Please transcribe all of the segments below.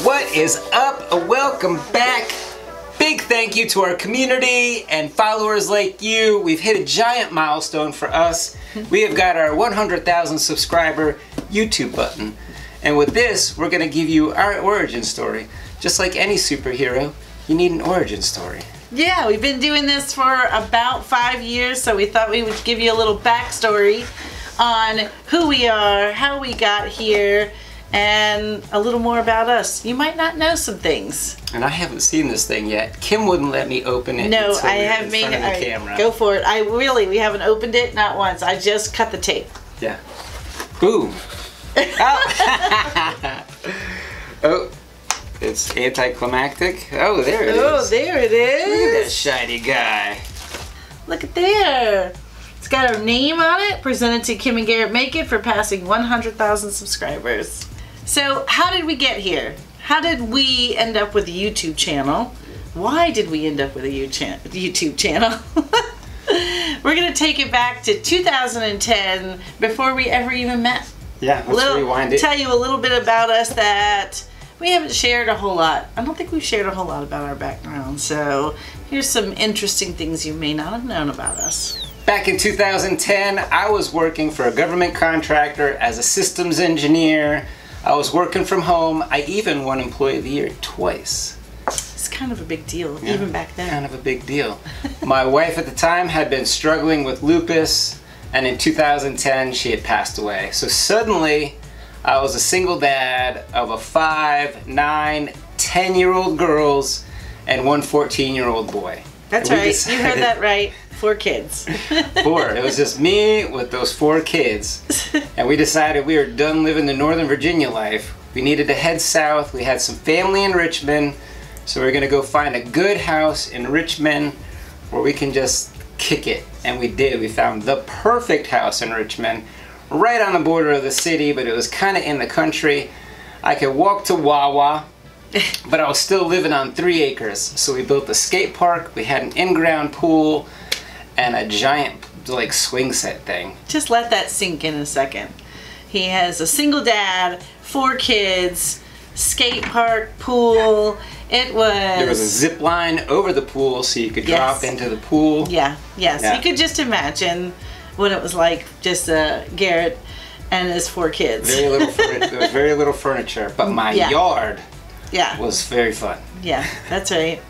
What is up? Welcome back. Big thank you to our community and followers like you. We've hit a giant milestone for us. We have got our 100,000 subscriber YouTube button. And with this, we're going to give you our origin story. Just like any superhero, you need an origin story. Yeah, we've been doing this for about five years, so we thought we would give you a little backstory on who we are, how we got here, and a little more about us. You might not know some things. And I haven't seen this thing yet. Kim wouldn't let me open it. No, I have made it. of the all right, camera. Go for it. I really, we haven't opened it, not once. I just cut the tape. Yeah. Boom. oh. oh. It's anticlimactic. Oh, there it oh, is. Oh, there it is. Look at that shiny guy. Look at there. It's got our name on it, presented to Kim and Garrett Make It for passing 100,000 subscribers. So, how did we get here? How did we end up with a YouTube channel? Why did we end up with a YouTube channel? We're going to take it back to 2010 before we ever even met. Yeah, let's Little- rewind it. Tell you a little bit about us that we haven't shared a whole lot. I don't think we've shared a whole lot about our background. So here's some interesting things you may not have known about us. Back in 2010, I was working for a government contractor as a systems engineer. I was working from home. I even won Employee of the Year twice. It's kind of a big deal, Yeah, even back then. Kind of a big deal. My wife at the time had been struggling with lupus, and in 2010 she had passed away. So suddenly, I was a single dad of a five, nine, 10 year old girls and one 14 year old boy. That's right. You heard that right. Four kids. Four. It was just me with those four kids. And we decided we were done living the Northern Virginia life. We needed to head south. We had some family in Richmond. So we are going to go find a good house in Richmond where we can just kick it. And we did. We found the perfect house in Richmond, right on the border of the city, but it was kind of in the country. I could walk to Wawa, but I was still living on three acres. So we built a skate park, we had an in-ground pool, and a giant like swing set thing. Just let that sink in a second. He has a single dad, four kids, skate park, pool. It was. There was a zip line over the pool so you could Yes. drop into the pool. Yeah, yes. Yeah. You could just imagine what it was like just uh, Garrett and his four kids. Very little furniture. there was very little furniture, but my Yeah. yard yeah, was very fun. yeah, that's right.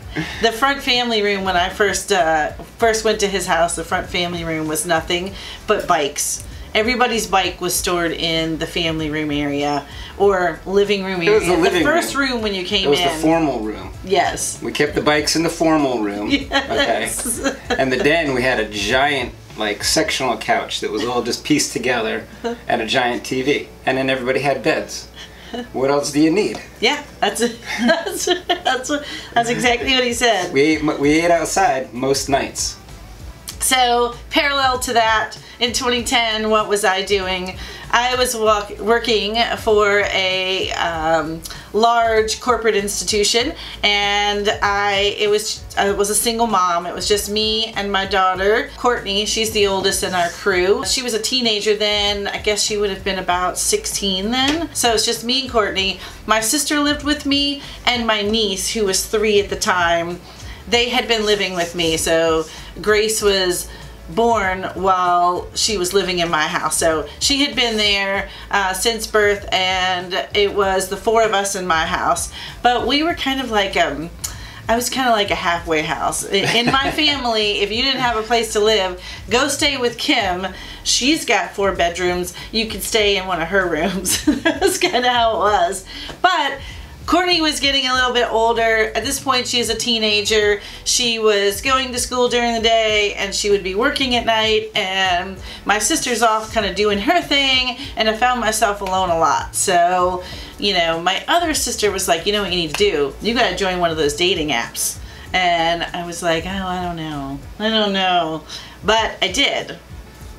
The front family room when I first uh, first went to his house, the front family room was nothing but bikes. Everybody's bike was stored in the family room area or living room area. It was the living first room. room. when you came in. It was in. the formal room. yes. We kept the bikes in the formal room. Yes. Okay. And the den, we had a giant like sectional couch that was all just pieced together and a giant TV. And then everybody had beds. What else do you need? Yeah, that's that's that's that's exactly what he said. We ate, we ate outside most nights. So, parallel to that, in 2010, what was I doing? I was walk, working for a um, large corporate institution, and I it was uh, I was a single mom. It was just me and my daughter, Courtney. She's the oldest in our crew. She was a teenager then. I guess she would have been about 16 then. So it's just me and Courtney. My sister lived with me, and my niece, who was three at the time they had been living with me. So Grace was born while she was living in my house. So she had been there uh, since birth, and it was the four of us in my house. But we were kind of like um. I was kind of like a halfway house. In my family, if you didn't have a place to live, go stay with Kim. She's got four bedrooms. You could stay in one of her rooms. That's kind of how it was. But Courtney was getting a little bit older. At this point, she is a teenager. She was going to school during the day and she would be working at night. And my sister's off kind of doing her thing. And I found myself alone a lot. So, you know, my other sister was like, you know what you need to do? You got to join one of those dating apps. And I was like, oh, I don't know. I don't know. But I did.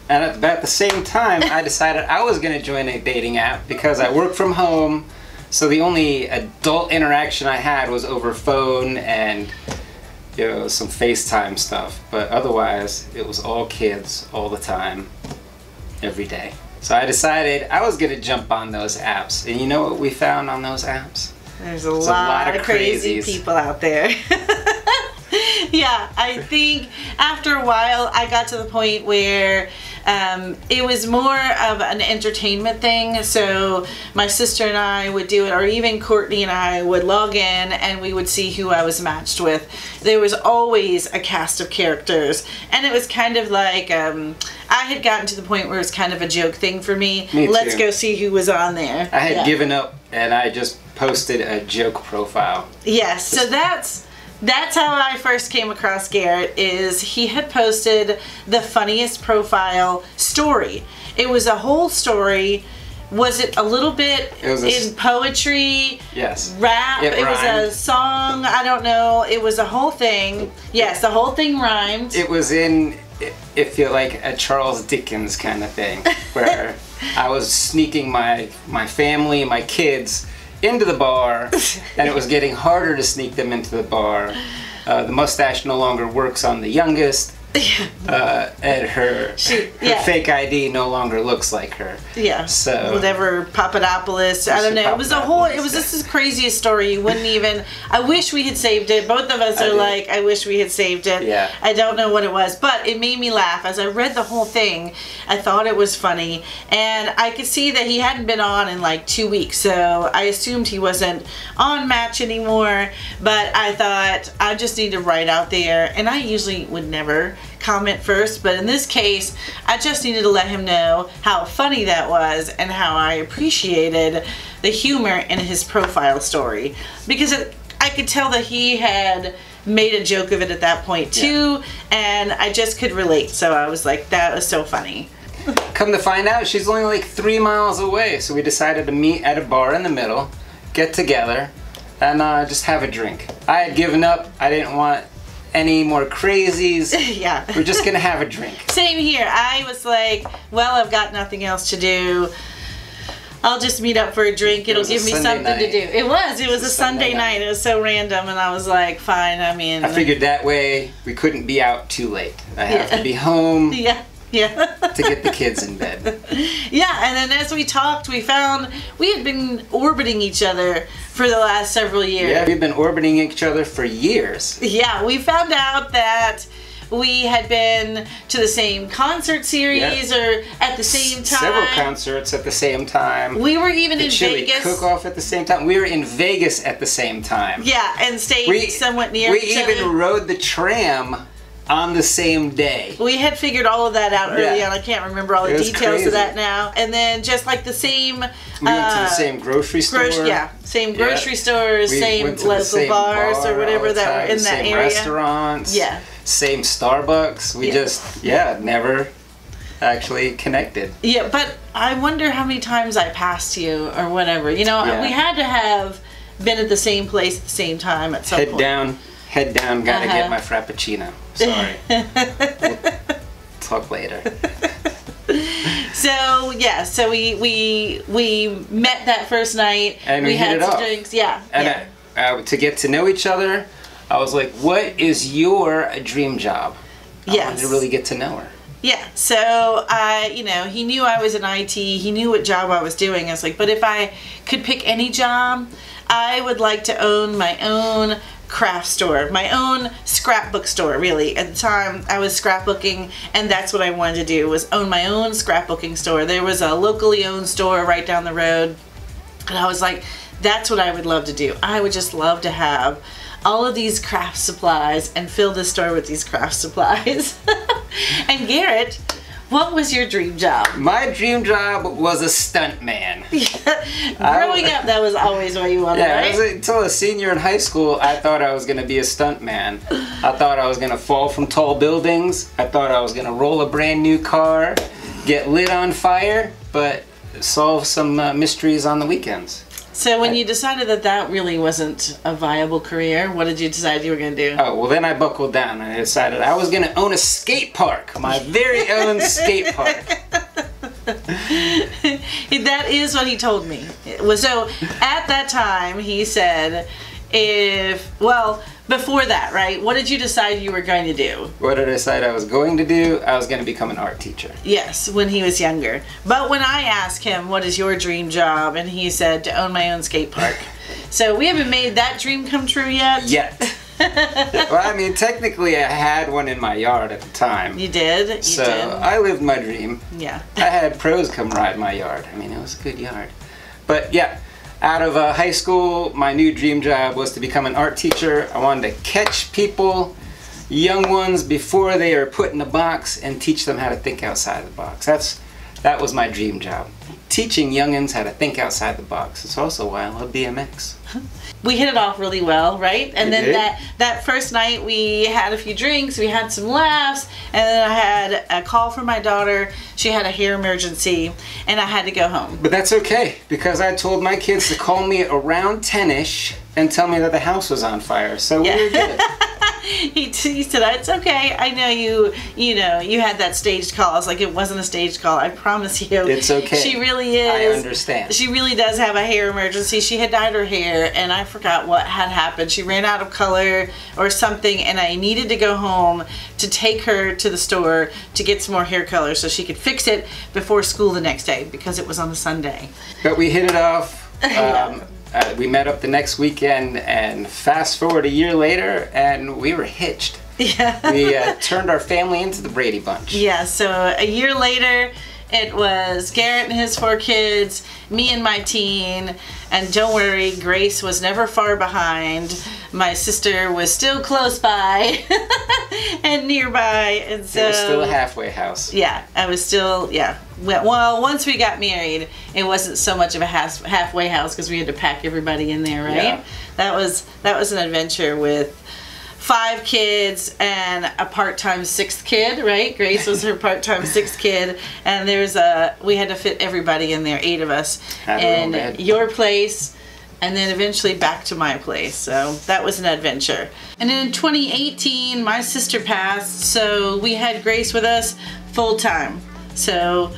And at the same time, I decided I was going to join a dating app because I work from home. So the only adult interaction I had was over phone and you know some FaceTime stuff. But otherwise, it was all kids all the time, every day. So I decided I was going to jump on those apps. And you know what we found on those apps? There's a, lot, lot of of crazy crazies. people out there. yeah, I think after a while, I got to the point where um, it was more of an entertainment thing. So my sister and I would do it, or even Courtney and I would log in and we would see who I was matched with. There was always a cast of characters, and it was kind of like um, I had gotten to the point where it was kind of a joke thing for me. Me Let's go see who was on there. I had Yeah. given up and I just posted a joke profile. Yes, so that's that's how I first came across Garrett is he had posted the funniest profile story. It was a whole story. Was it a little bit It was a s- in poetry, Yes. rap? It It, was a song. I don't know. It was a whole thing. Yes, the whole thing rhymed. It was in, if you like, a Charles Dickens kind of thing, where I was sneaking my my family, my kids, into the bar, and it was getting harder to sneak them into the bar. Uh, the mustache no longer works on the youngest, uh, and her She- her yeah. fake ID no longer looks like her. Yeah. So- whatever Papadopoulos. I don't know. It was a whole. It was just this craziest story. You wouldn't even. I wish we had saved it. Both of us I are did. like, I wish we had saved it. Yeah. I don't know what it was, but it made me laugh as I read the whole thing. I thought it was funny, and I could see that he hadn't been on in like two weeks, so I assumed he wasn't on Match anymore. But I thought I just need to write out there, and I usually would never comment first, but in this case, I just needed to let him know how funny that was and how I appreciated the humor in his profile story because it, I could tell that he had made a joke of it at that point too, and I just could relate. So I was like, that was so funny. Come to find out, she's only like three miles away, so we decided to meet at a bar in the middle, get together, and uh, just have a drink. I had given up. I didn't want any more crazies. yeah. We're just gonna have a drink. Same here. I was like, well, I've got nothing else to do. I'll just meet up for a drink. It'll give me Sunday something to do. It was. It was was a a Sunday Sunday night. night. It was so random, and I was like, fine. I mean, I figured that way we couldn't be out too late. I have Yeah. to be home yeah, yeah. to get the kids in bed. Yeah, and then as we talked, we found we had been orbiting each other for the last several years. Yeah, we've been orbiting each other for years. Yeah, we found out that we had been to the same concert series or at the same time. Several concerts at the same time. We were even the in chili Vegas. cook off at the same time. We were in Vegas at the same time. Yeah, and stayed We somewhat near We even other. rode the tram on the same day. We had figured all of that out early Yeah. on. I can't remember all the details crazy. of that now. And then just like the same. We went to the uh, same grocery store. Grocery, yeah, same Yeah. grocery stores, We same went to the local bars bar or whatever that were in that same area. restaurants. Yeah. Same Starbucks. We Yeah. just yeah never actually connected. Yeah, but I wonder how many times I passed you or whatever. You know, Yeah. we had to have been at the same place at the same time at some Head point. down, head down. Gotta Uh-huh. get my frappuccino. Sorry. We'll talk later. So yeah, so we we we met that first night. And we hit had some drinks. Yeah, And yeah. I, uh, to get to know each other, I was like, "What is your dream job?" I wanted Yes. to really get to know her. Yeah, so I, you know, he knew I was in IT. He knew what job I was doing. I was like, but if I could pick any job, I would like to own my own craft store, my own scrapbook store. Really, at the time I was scrapbooking, and that's what I wanted to do was own my own scrapbooking store. There was a locally owned store right down the road, and I was like, that's what I would love to do. I would just love to have all of these craft supplies and fill the store with these craft supplies. and Garrett, what was your dream job? My dream job was a stunt man. Growing up, that was always what you wanted, Yeah, right? I until a senior in high school, I thought I was gonna be a stunt man. I thought I was gonna fall from tall buildings. I thought I was gonna roll a brand new car, get lit on fire, but solve some uh, mysteries on the weekends. So when you decided that that really wasn't a viable career, what did you decide you were going to do? Oh, well, then I buckled down and I decided I was gonna own a skate park, my very own skate park. that is what he told me. So at that time he said, if well before that, right? What did you decide you were going to do? What did I decide I was going to do? I was gonna become an art teacher. Yes, when he was younger. But when I asked him, "What is your dream job?" and he said, "To own my own skate park," So we haven't made that dream come true yet. Yet. well, I mean, technically, I had one in my yard at the time. You did. You so did. I lived my dream. yeah. I had pros come ride my yard. I mean, it was a good yard. But yeah, out of uh, high school, my new dream job was to become an art teacher. I wanted to catch people, young ones, before they are put in a box and teach them how to think outside the box. That's that was my dream job. Teaching youngins how to think outside the box. It's also why I love BMX. We hit it off really well, right? And We then did. that that first night we had a few drinks, we had some laughs, and then I had a call from my daughter. She had a hair emergency, and I had to go home. But that's okay because I told my kids to call me around 10ish and tell me that the house was on fire. So we were good. he, he said, "It's okay. I know you. You know, you had that staged call." I was like, "It wasn't a staged call. I promise you." It's okay. She really is. I understand. She really does have a hair emergency. She had dyed her hair, and I forgot what had happened. She ran out of color or something, and I needed to go home to take her to the store to get some more hair color so she could fix it before school the next day because it was on a Sunday. But we hit it off. Um, uh, we met up the next weekend, and fast forward a year later, and we were hitched. Yeah. We uh, turned our family into the Brady Bunch. Yeah, so a year later, it was Garrett and his four kids, me and my teen, and don't worry, Grace was never far behind. My sister was still close by and nearby, and so It was still a halfway house. yeah, I was still yeah. Well, well, once we got married, it wasn't so much of a half, halfway house because we had to pack everybody in there, right? Yeah. That was that was an adventure with five kids and a part-time sixth kid, right? Grace was her part-time sixth kid, and there's a we had to fit everybody in there, eight of us, Had our own in your place. And then eventually back to my place. So that was an adventure. And then in 2018, my sister passed, so we had Grace with us full time. So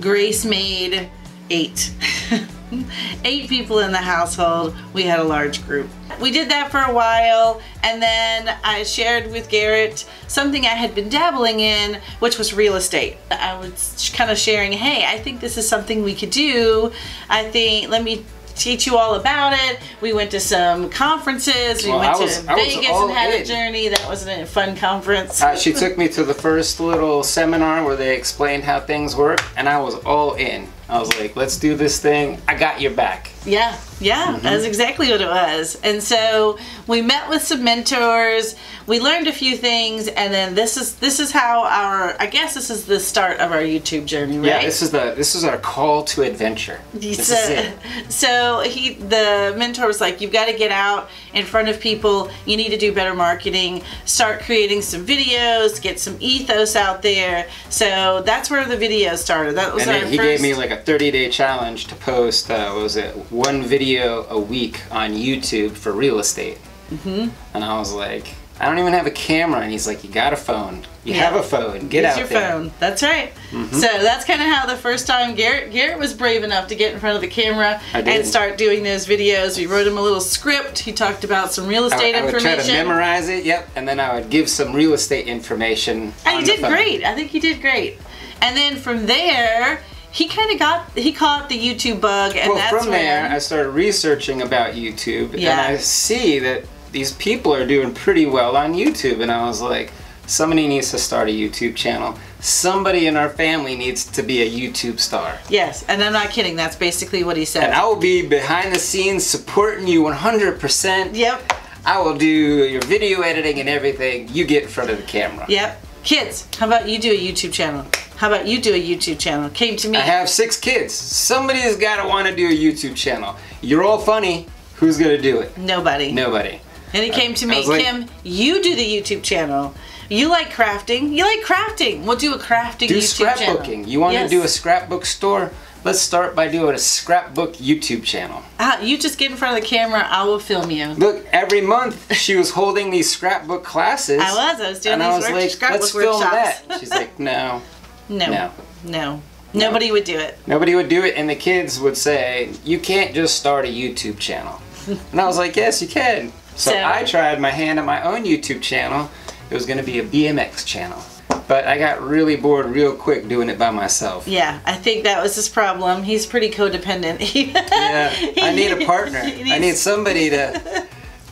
Grace made eight. eight people in the household. We had a large group. We did that for a while, and then I shared with Garrett something I had been dabbling in, which was real estate. I was kind of sharing, hey, I think this is something we could do. I think, let me teach you all about it. We went to some conferences. We Well, went was- to Vegas and had a journey. That was a fun conference. Uh, she took me to the first little seminar where they explained how things work, and I was all in. I was like, let's do this thing. I got your back. Yeah, yeah, Mm-hmm. that's exactly what it was. And so we met with some mentors. We learned a few things, and then this is this is how our I guess this is the start of our YouTube journey, right? Yeah, this is the this is our call to adventure. This so, is it. so he the mentor was like you've got to get out in front of people you need to do better marketing start creating some videos get some ethos out there so that's where the videos started that was And our he first gave me like a 30 day challenge to post, uh, what was it, one video a week on YouTube for real estate. Mm-hmm. And I was like, I don't even have a camera. And he's like, you got a phone. You Yeah. have a phone. Get Use out your there. phone. That's right. Mm-hmm. So that's kind of how the first time Garrett Garrett was brave enough to get in front of the camera and start doing those videos. We wrote him a little script. He talked about some real I, estate I would try to information. memorize it, yep, and then I would give some real estate information. And he did phone. great. I think he did great. And then from there, he kind of got he caught the YouTube bug, and Well, that's from there, I started researching about YouTube, Yeah. and I see that these people are doing pretty well on YouTube, and I was like, somebody needs to start a YouTube channel. Somebody in our family needs to be a YouTube star. yes, and I'm not kidding. That's basically what he said. And I will be behind the scenes supporting you 100%. yep, I will do your video editing and everything. You get in front of the camera. yep. Kids, how about you do a YouTube channel? How about you do a YouTube channel? Came to me. I have six kids. Somebody's got to want to do a YouTube channel. You're all funny. Who's going to do it? Nobody. Nobody. And he came to me, like- Kim, you do the YouTube channel. You like crafting. You like crafting. We'll do a crafting Do YouTube channel. scrapbooking. You want Yes. to do a scrapbook store? Let's start by doing a scrapbook YouTube channel. Ah, you just get in front of the camera. I will film you. Look, every month she was holding these scrapbook classes. I was. I was doing and these I was work- like, scrapbook let's film workshops. that. She's like, no. No. No. No. Nobody would do it. Nobody would do it, and the kids would say, you can't just start a YouTube channel. and I was like, yes, you can. So, So- I tried my hand at my own YouTube channel. It was going to be a BMX channel. But I got really bored real quick doing it by myself. Yeah, I think that was his problem. He's pretty codependent. Yeah, I need a partner. He I need somebody to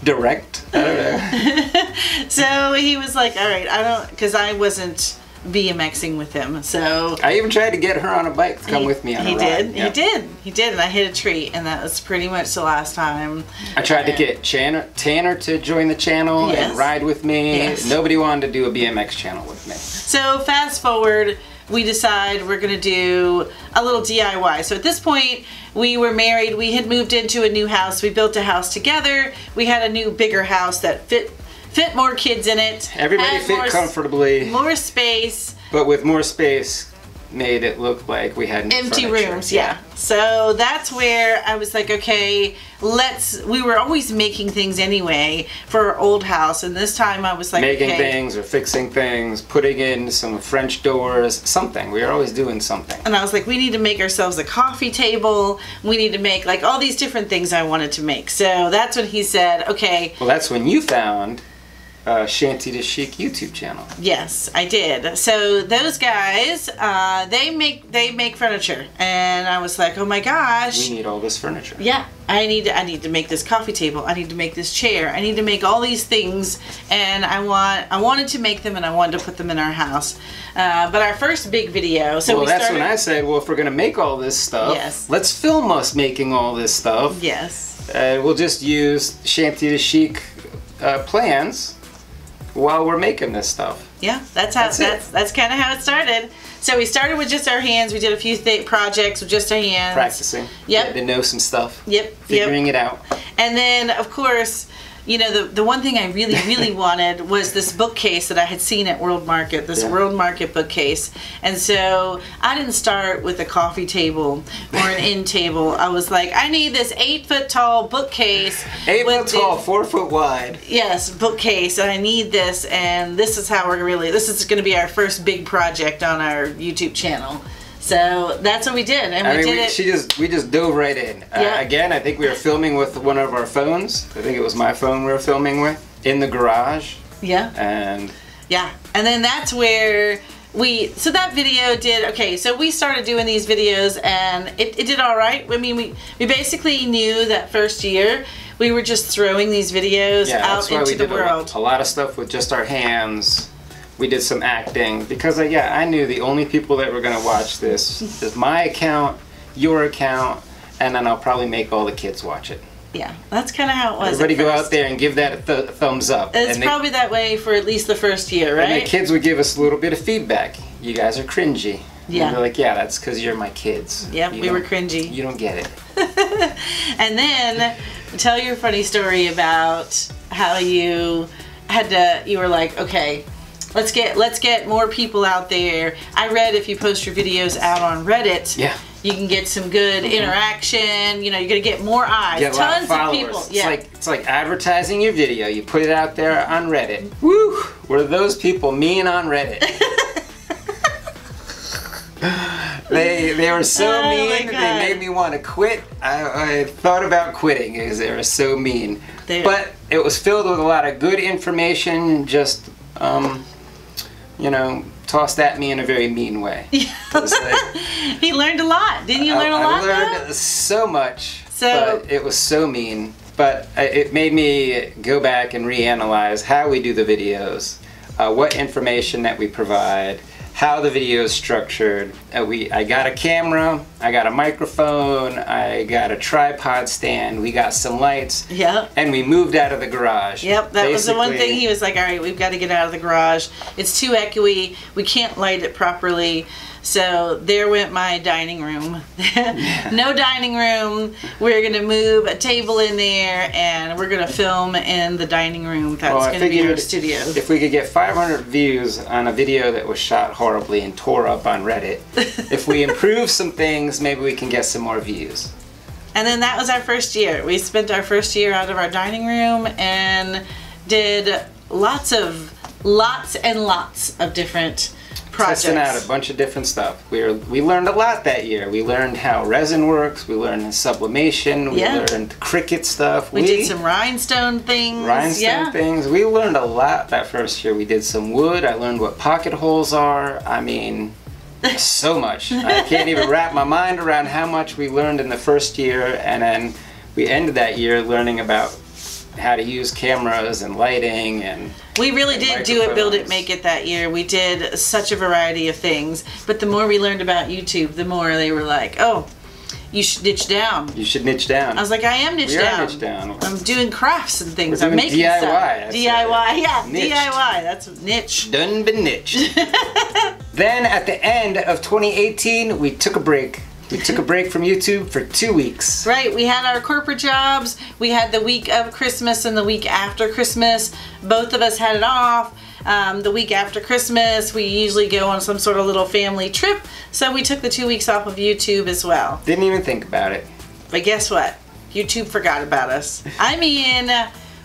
direct. I don't know. So he was like, "All right, I don't," because I wasn't BMXing with him. So I even tried to get her on a bike to come he, with me on he a did. He did. He did, and I hit a tree, and that was pretty much the last time. I tried to get Tanner, Tanner to join the channel Yes. and ride with me. Yes. Nobody wanted to do a BMX channel with me. So fast forward, we decide we're gonna do a little DIY. So at this point, we were married. We had moved into a new house. We built a house together. We had a new, bigger house that fit fit more kids in it. Everybody fit more, comfortably, More space. but with more space, made it look like we had empty furniture. rooms yeah so that's where i was like okay let's we were always making things anyway for our old house and this time i was like Making okay things or fixing things, putting in some French doors, something. We were always doing something. and i was like we need to make ourselves a coffee table we need to make like all these different things i wanted to make so that's when he said okay Well, that's when you found uh, Shanty to Chic YouTube channel. Yes, I did. So those guys, uh, they make they make furniture, and I was like, oh my gosh, We need all this furniture. yeah i need to i need to make this coffee table i need to make this chair i need to make all these things and i want i wanted to make them and i wanted to put them in our house uh, but our first big video so well, we that's started when I said, well, if we're gonna make all this stuff, Yes. let's film us making all this stuff. yes Uh, we'll just use Shanty to Chic uh, plans while we're making this stuff. yeah that's how That's that's that's, kind of how it started so we started with just our hands we did a few th- projects with just our hands Practicing. Yep. Getting to know some stuff. yep yep Figuring it out. And then, of course, you know, the, the one thing I really, really wanted was this bookcase that I had seen at World Market, this Yeah. World Market bookcase. And so I didn't start with a coffee table or an end table. I was like, I need this eight foot tall bookcase. Eight foot tall, the- four foot wide. Yes, bookcase, and I need this, and this is how we're really. This is going to be our first big project on our YouTube channel. So that's what we did, and we mean, did we, it. she just we just dove right in. Uh, Yeah. again, I think we were filming with one of our phones. I think it was my phone we were filming with in the garage, yeah. and Yeah, and then that's where we. So that video did okay. So we started doing these videos, and it, it did all right. I mean, we we basically knew that first year we were just throwing these videos yeah, out that's why into we the did a, lot- world. a lot of stuff with just our hands. We did some acting because, uh, yeah, I knew the only people that were gonna watch this is my account, your account, and then I'll probably make all the kids watch it. Yeah, that's kind of how it was. Everybody go out there and give that a th- thumbs up. It's probably that way for at least the first year, And the kids would give us a little bit of feedback. You guys are cringy. Yeah. And we're like, yeah, that's because you're my kids. Yep, You we were cringy. You don't get it. and then tell your funny story about how you had to you were like okay let's get let's get more people out there i read if you post your videos out on reddit Yeah. you can get some good interaction you know you're gonna get more eyes Get tons of followers. people It's yeah like it's like advertising your video. You put it out there on Reddit. Woo! Were those people mean on Reddit? they they were so Oh mean. They made me want to quit. I, I thought about quitting because they were so mean. They- but it was filled with a lot of good information. Just um, you know, tossed at me in a very mean way. Like- he learned a lot didn't you learn a I, lot I learned though? so much. So- but it was so mean. But it made me go back and reanalyze how we do the videos, uh, what information that we provide, how the video is structured. Uh, we, I got a camera, I got a microphone, I got a tripod stand, we got some lights, yep and we moved out of the garage. Yep, that was the one thing he was like, all right, we've got to get out of the garage. It's too echoey. We can't light it properly. So there went my dining room. no dining room. We're going to move a table in there and we're going to film in the dining room. That's Well, going to be our studio. If we could get 500 views on a video that was shot horribly and tore up on Reddit, if we improve some things, maybe we can get some more views. And then that was our first year. We spent our first year out of our dining room and did lots of, lots and lots of different testing out a bunch of different stuff. We were, we learned a lot that year. We learned how resin works. We learned sublimation. We Yeah. learned Cricut stuff. We, did some rhinestone things. rhinestone yeah. things. We learned a lot that first year. We did some wood. I learned what pocket holes are. I mean, so much. I can't even wrap my mind around how much we learned in the first year, and then we ended that year learning about how to use cameras and lighting and We really did do it, build it, make it that year. We did such a variety of things. But the more we learned about YouTube, the more they were like, oh, you should niche down. you should niche down. I was like, I am niche we are down. niche down. I'm doing crafts and things. I'm making DIY, stuff. DIY, yeah, Niched. DIY. That's niche. Done been niched. then at the end of 2018, we took a break. We took a break from YouTube for two weeks. Right, we had our corporate jobs. We had the week of Christmas and the week after Christmas. Both of us had it off. Um, the week after Christmas, we usually go on some sort of little family trip. So we took the two weeks off of YouTube as well. Didn't even think about it. But guess what? YouTube forgot about us. I mean,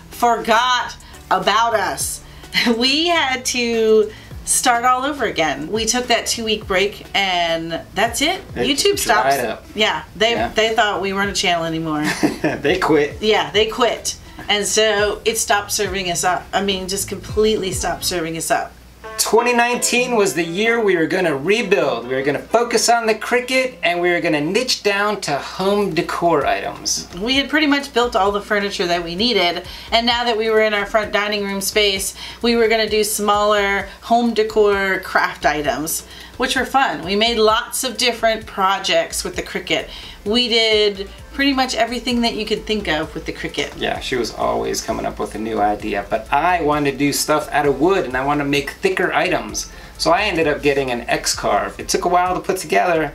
forgot about us. We had to start all over again. We took that two week break and that's it. YouTube stopped. Yeah, they Yeah. they thought we weren't a channel anymore. they quit. yeah, they quit. And so it stopped serving us up. I mean, just completely stopped serving us up. 2019 was the year we were going to rebuild. We were going to focus on the Cricut and we were going to niche down to home decor items. we had pretty much built all the furniture that we needed and now that we were in our front dining room space we were going to do smaller home decor craft items which were fun we made lots of different projects with the Cricut we did pretty much everything that you could think of with the Cricut Yeah, she was always coming up with a new idea, but I wanted to do stuff out of wood and I wanted to make thicker items. So I ended up getting an X-Carve. It took a while to put together,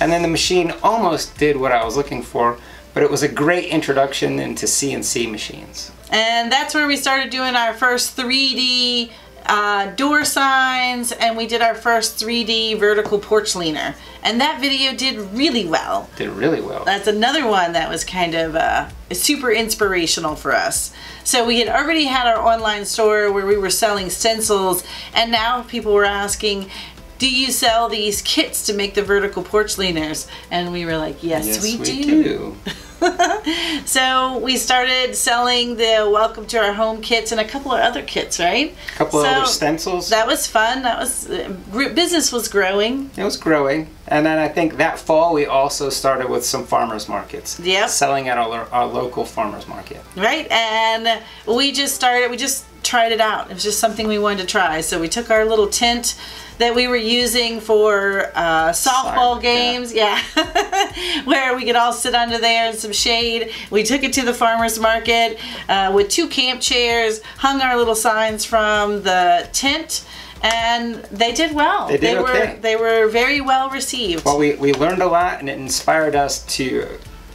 and then the machine almost did what I was looking for, but it was a great introduction into CNC machines. and that's where we started doing our first 3d uh, door signs and we did our first 3d vertical porch leaner and that video did really well Did really well. that's another one that was kind of uh, super inspirational for us. So we had already had our online store where we were selling stencils, and now people were asking, "Do you sell these kits to make the vertical porch leaners?" And we were like, "Yes, yes, we, we do." do. So we started selling the Welcome to Our Home kits and a couple of other kits, right? A couple So of other stencils. That was fun. That was uh, business was growing. It was growing, and then I think that fall we also started with some farmers markets. Yep. Selling at our, our local farmers market. right? And we just started, we just tried it out. It was just something we wanted to try. So we took our little tent that we were using for uh, softball yeah. games, yeah, where we could all sit under there in some shade. We took it to the farmer's market uh, with two camp chairs, hung our little signs from the tent. And they did well. They did were okay. they were very well received. Well, we, we learned a lot, and it inspired us to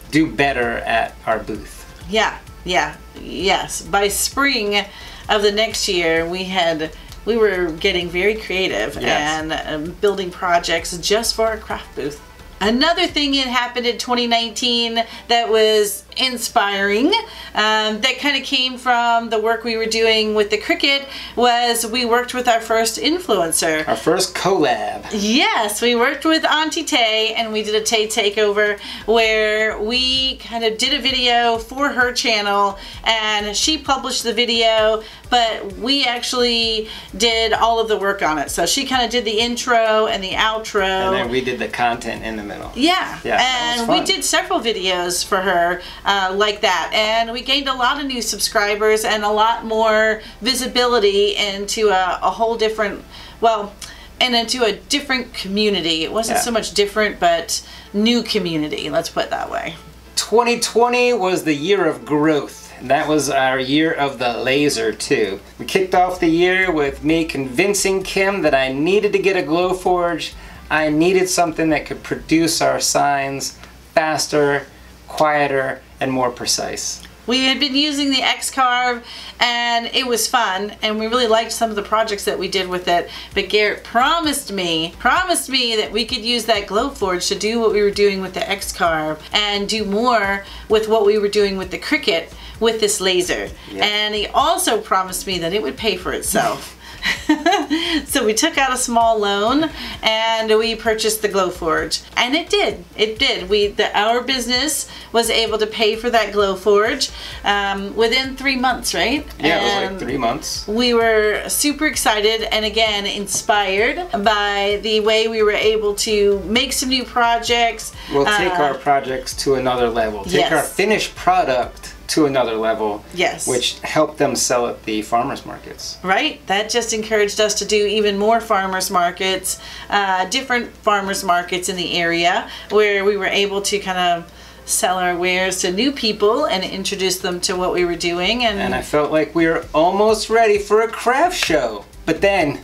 do better at our booth. Yeah, yeah, yes. By spring of the next year, we had we were getting very creative Yes. and um, building projects just for our craft booth. Another thing that happened in 2019 that was inspiring, um, that kind of came from the work we were doing with the Cricut, was we worked with our first influencer. Our first collab. Yes, we worked with Auntie Tay and we did a Tay takeover where we kind of did a video for her channel and she published the video, but we actually did all of the work on it. So she kind of did the intro and the outro. And then we did the content in the middle. Yeah, Yeah, and we did several videos for her uh, like that, and we gained a lot of new subscribers and a lot more visibility into a, a whole different, well, and into a different community. It wasn't Yeah. so much different, but new community. Let's put it that way. 2020 was the year of growth. That was our year of the laser, too. We kicked off the year with me convincing Kim that I needed to get a Glowforge. I needed something that could produce our signs faster, quieter, and more precise. We had been using the X-Carve and it was fun and we really liked some of the projects that we did with it. But Garrett promised me, promised me that we could use that Glowforge to do what we were doing with the X-Carve and do more with what we were doing with the Cricut with this laser. Yeah. And he also promised me that it would pay for itself. so we took out a small loan and we purchased the Glowforge, and it did. It did. We the, our business was able to pay for that Glowforge um, within three months, right? Yeah, it was like three months. we were super excited and again inspired by the way we were able to make some new projects. We'll take Uh, our projects to another level. Take yes. our finished product to another level. Yes. Which helped them sell at the farmers markets. Right? That just encouraged us to do even more farmers markets, uh, different farmers markets in the area where we were able to kind of sell our wares to new people and introduce them to what we were doing. And, And I felt like we were almost ready for a craft show. But then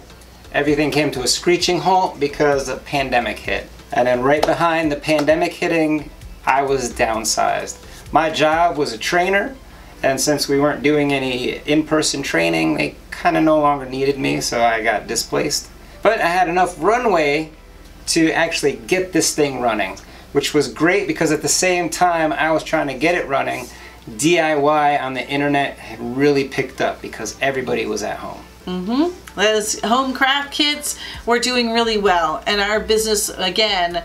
everything came to a screeching halt because the pandemic hit. And then right behind the pandemic hitting, I was downsized. My job was a trainer, and since we weren't doing any in person training, they kind of no longer needed me, so I got displaced. But I had enough runway to actually get this thing running, which was great because at the same time I was trying to get it running, DIY on the internet really picked up because everybody was at home. Mm-hmm. Those home craft kits were doing really well, and our business again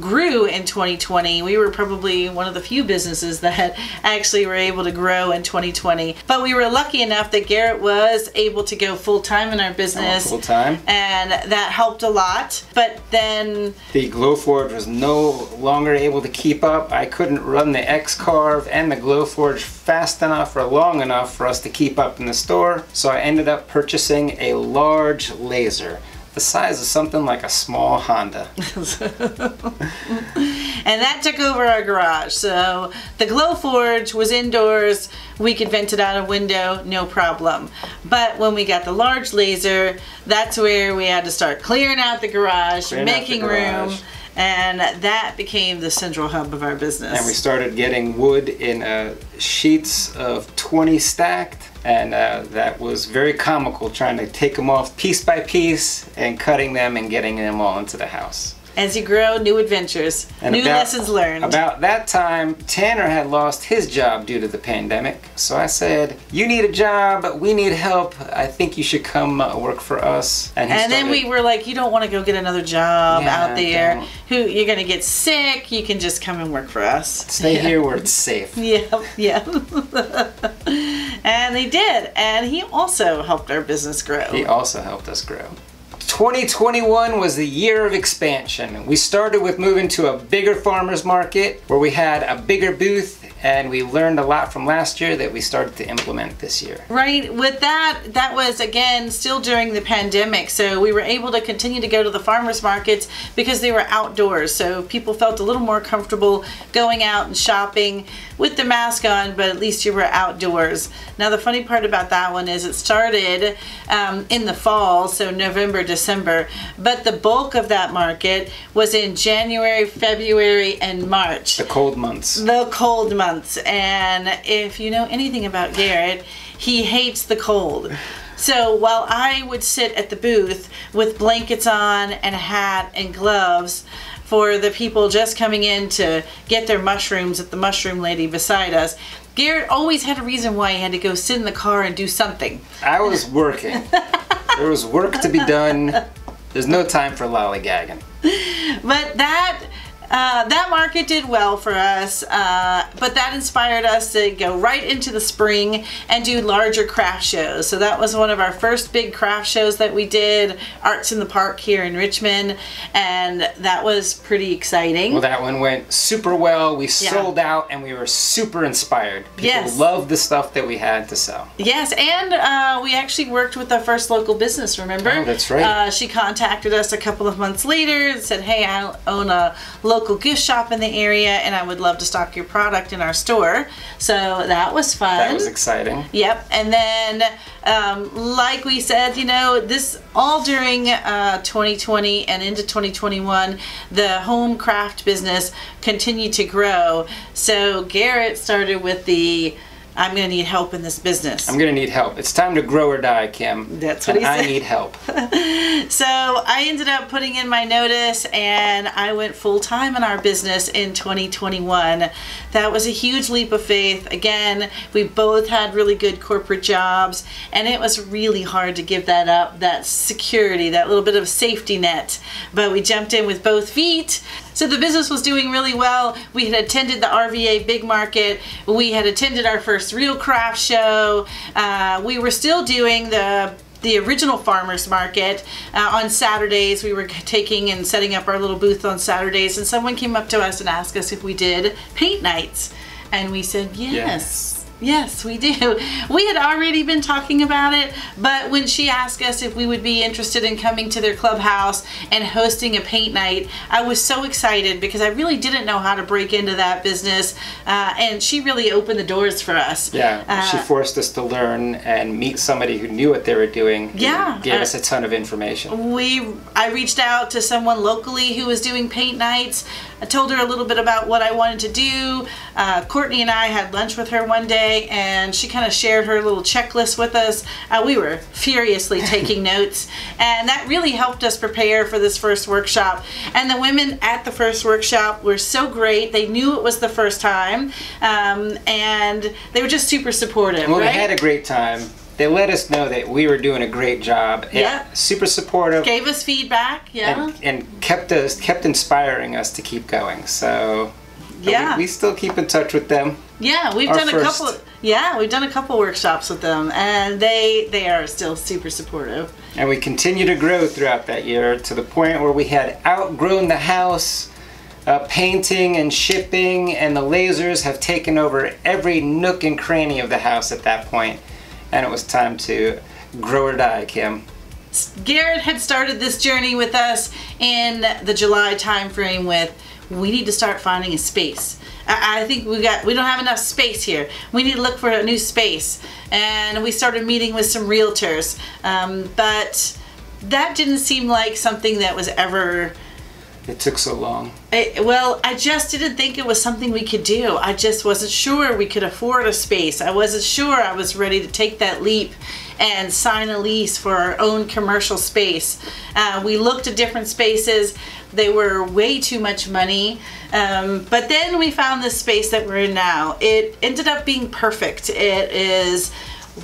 grew in 2020. We were probably one of the few businesses that actually were able to grow in 2020. But we were lucky enough that Garrett was able to go full time in our business. Oh, full time. And that helped a lot. But then, The Glowforge was no longer able to keep up. I couldn't run the X-Carve and the Glowforge fast enough or long enough for us to keep up in the store. So I ended up purchasing a large laser, the size of something like a small Honda. and that took over our garage. So the Glowforge was indoors. We could vent it out a window, no problem. But when we got the large laser, that's where we had to start clearing out the garage, Clearing out the making garage. room, and that became the central hub of our business. And we started getting wood in uh, sheets of 20 stacked. And uh, that was very comical trying to take them off piece by piece and cutting them and getting them all into the house. As you grow, new adventures, And new about- lessons learned. About that time, Tanner had lost his job due to the pandemic. So I said, You need a job, we need help. I think you should come uh, work for us. he and then we were like, you don't want to go get another job Yeah, out there. don't. Who you're gonna get sick? You can just come and work for us. Stay here where it's safe. Yeah, yeah. and they did. And he also helped our business grow. He also helped us grow. 2021 was the year of expansion. We started with moving to a bigger farmers market where we had a bigger booth and we learned a lot from last year that we started to implement this year. Right, with that, that was again still during the pandemic. So we were able to continue to go to the farmers markets because they were outdoors. So people felt a little more comfortable going out and shopping with the mask on, but at least you were outdoors. Now, the funny part about that one is it started um, in the fall, so November, December, but the bulk of that market was in January, February, and March The cold months. the cold months. And if you know anything about Garrett, he hates the cold. So while I would sit at the booth with blankets on and a hat and gloves for the people just coming in to get their mushrooms at the mushroom lady beside us, Garrett always had a reason why he had to go sit in the car and do something. I was working. there was work to be done. There's no time for lollygagging. But that uh, that market did well for us, uh, but that inspired us to go right into the spring and do larger craft shows. So that was one of our first big craft shows that we did, Arts in the Park here in Richmond, and that was pretty exciting. Well, that one went super well. We sold out and we were super inspired. People Yes. loved the stuff that we had to sell. Yes, and uh, we actually worked with our first local business, remember? Oh, that's right. Uh, she contacted us a couple of months later and said, Hey, I own a local gift shop in the area and I would love to stock your product in our store. So that was fun. That was exciting. Yep, and then um, like we said, you know, this all during uh, 2020 and into 2021, the home craft business continued to grow. So Garrett started with the I'm going to need help in this business. I'm gonna need help. It's time to grow or die, Kim. That's what and he I need help. So I ended up putting in my notice and I went full time in our business in 2021. That was a huge leap of faith. Again, we both had really good corporate jobs and it was really hard to give that up, that security, that little bit of safety net. But we jumped in with both feet. So the business was doing really well. We had attended the RVA Big Market. We had attended our first real craft show. Uh, we were still doing the the original farmers market uh, on Saturdays. We were taking and setting up our little booth on Saturdays, and someone came up to us and asked us if we did paint nights, and we said yes. Yes. Yes, we do. We had already been talking about it, but when she asked us if we would be interested in coming to their clubhouse and hosting a paint night, I was so excited because I really didn't know how to break into that business, uh, and she really opened the doors for us. Yeah, she Uh, forced us to learn and meet somebody who knew what they were doing. Yeah, gave uh, us a ton of information. we I reached out to someone locally who was doing paint nights. I told her a little bit about what I wanted to do. Uh, Courtney and I had lunch with her one day, and she kind of shared her little checklist with us. Uh, we were furiously taking notes, and that really helped us prepare for this first workshop. And the women at the first workshop were so great. They knew it was the first time, um, and they were just super supportive. Well, right? we had a great time. They let us know that we were doing a great job. Yeah. Super supportive. Gave us feedback. Yeah. and, and kept us kept inspiring us to keep going. So but we- Yeah. we, still keep in touch with them. Yeah, we've Our done a first- couple. Yeah, we've done a couple workshops with them, and they they are still super supportive. And we continue to grow throughout that year to the point where we had outgrown the house. Uh, painting and shipping and the lasers have taken over every nook and cranny of the house at that point, and it was time to grow or die, Kim. Garrett had started this journey with us in the July timeframe with we need to start finding a space. I, think we got we don't have enough space here. We need to look for a new space, and we started meeting with some realtors. Um, but that didn't seem like something that was ever It took so long. Well, I just didn't think it was something we could do. I just wasn't sure we could afford a space. I wasn't sure I was ready to take that leap and sign a lease for our own commercial space. Uh, we looked at different spaces. They were way too much money. Um, but then we found this space that we're in now. It ended up being perfect. It is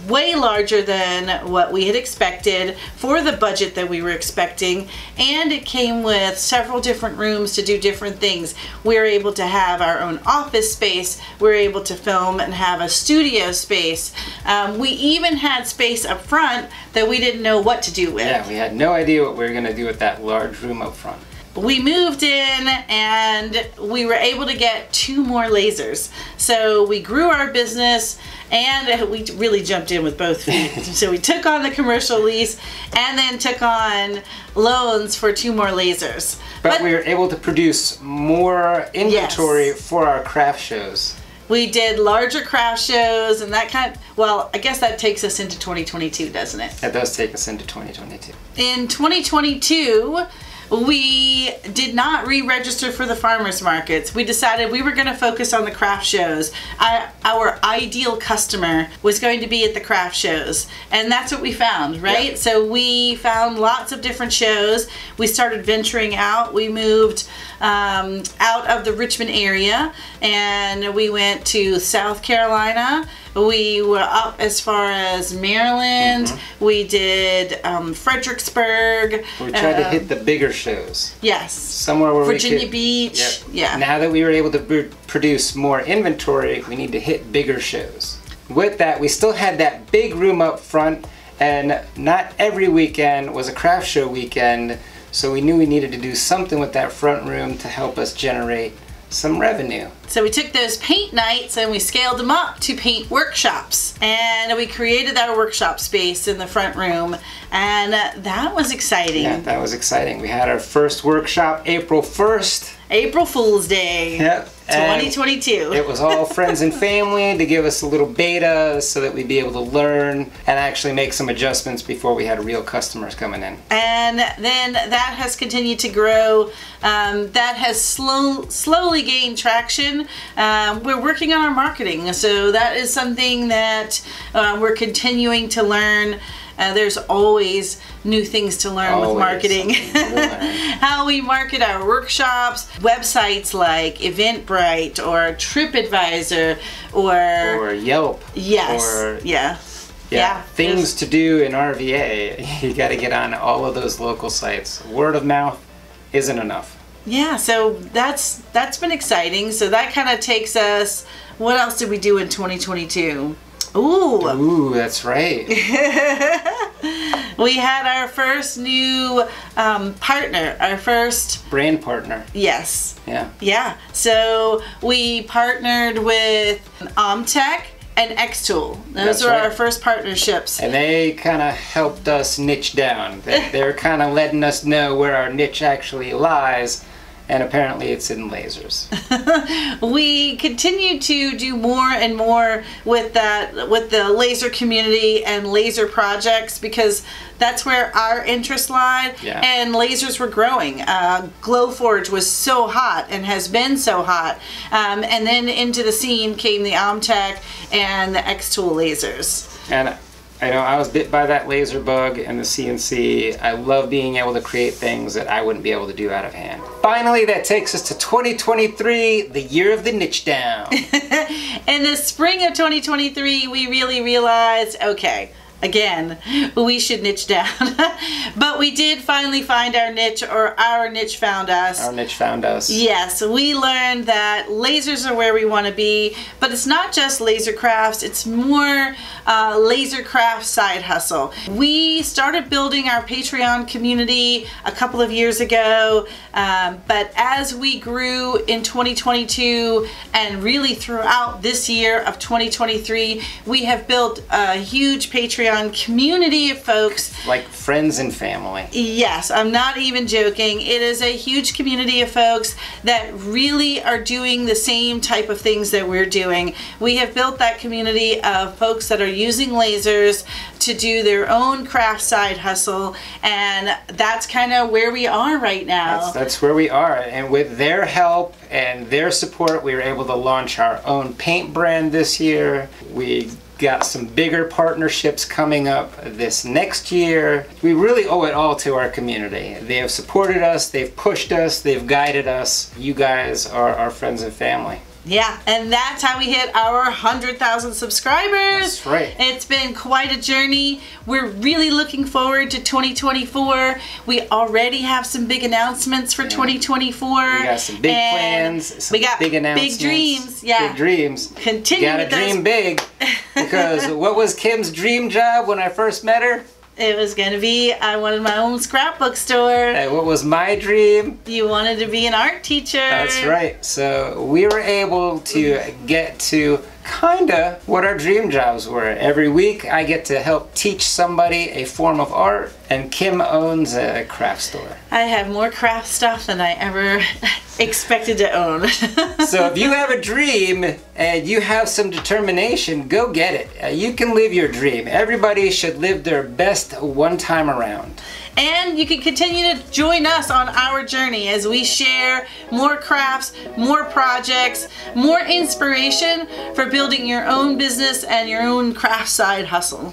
way larger than what we had expected for the budget that we were expecting. And it came with several different rooms to do different things. We were able to have our own office space. We were able to film and have a studio space. Um, we even had space up front that we didn't know what to do with. Yeah, we had no idea what we were gonna do with that large room up front. We moved in and we were able to get two more lasers. So we grew our business and we really jumped in with both feet. so we took on the commercial lease and then took on loans for two more lasers. But, we were able to produce more inventory Yes. for our craft shows. we did larger craft shows and that kind well, I guess that takes us into 2022, doesn't it? That does take us into 2022. in 2022 we did not re-register for the farmers markets. We decided we were going to focus on the craft shows. I, our ideal customer was going to be at the craft shows and that's what we found right? Yeah. so we found lots of different shows. We started venturing out. We moved um, out of the richmond area and we went to south carolina we were up as far as Maryland. We did um, Fredericksburg. We tried to um, hit the bigger shows. Yes. Somewhere where Virginia could, Beach. Yep. Yeah. Now that we were able to pr- produce more inventory, we need to hit bigger shows. With that, we still had that big room up front, and not every weekend was a craft show weekend, so we knew we needed to do something with that front room to help us generate some revenue. So we took those paint nights and we scaled them up to paint workshops. And we created our workshop space in the front room. And that was exciting. Yeah, that was exciting. We had our first workshop April 1st. April Fool's Day. Yep. and 2022. It was all friends and family to give us a little beta so that we'd be able to learn and actually make some adjustments before we had real customers coming in. and then that has continued to grow. Um, that has slow, slowly gained traction. Um, we're working on our marketing, so that is something that uh, we're continuing to learn. Uh, there's always new things to learn Always with marketing. learn. How we market our workshops, websites like Eventbrite or TripAdvisor or, Or Yelp. yes, Or yeah. yeah, things to do in RVA. You got to get on all of those local sites. Word of mouth isn't enough. Yeah, so that's that's been exciting. So that kind of takes us. What else did we do in 2022? Ooh, Ooh, that's right. we had our first new um, partner. Our first, Brand partner. yes, Yeah. yeah. So we partnered with Omtech and Xtool. Those That's were right. our first partnerships. And they kind of helped us niche down. They- They're kind of letting us know where our niche actually lies, and apparently it's in lasers. we continue to do more and more with that with the laser community and laser projects because that's where our interest lied Yeah. and lasers were growing uh, glowforge was so hot and has been so hot um, and then into the scene came the omtech and the x-tool lasers And I know I was bit by that laser bug and the CNC. I love being able to create things that I wouldn't be able to do out of hand. Finally, that takes us to 2023, the year of the niche down. in the spring of 2023 we really realized okay again we should niche down but we did finally find our niche or our niche found us Our niche found us. Yes, we learned that lasers are where we want to be, but it's not just laser crafts, it's more uh, laser craft side hustle. We started building our Patreon community a couple of years ago, um, but as we grew in 2022 and really throughout this year of 2023, we have built a huge Patreon community of folks Like friends and family. Yes, I'm not even joking. It is a huge community of folks that really are doing the same type of things that we're doing. We have built that community of folks that are using lasers to do their own craft side hustle, and that's kind of where we are right now. That's, that's where we are. And with their help and their support, we were able to launch our own paint brand this year. We got some bigger partnerships coming up this next year. We really owe it all to our community. They have supported us, they've pushed us, they've guided us. You guys are our friends and family. Yeah, and that's how we hit our 100,000 subscribers. That's right. It's been quite a journey. We're really looking forward to 2024. We already have some big announcements for 2024. We got some big plans, some we got big announcements. Big dreams. Yeah. Big dreams. Continue You gotta with those- dream big. Because what was Kim's dream job when I first met her? It was going to be I wanted my own scrapbook store. What was my dream? You wanted to be an art teacher. That's right. So we were able to get to kinda what our dream jobs were. Every week I get to help teach somebody a form of art, and Kim owns a craft store. I have more craft stuff than I ever expected to own. So if you have a dream and you have some determination, go get it. Uh, you can live your dream. Everybody should live their best one time around. And you can continue to join us on our journey as we share more crafts, more projects, more inspiration for building your own business and your own craft side hustle.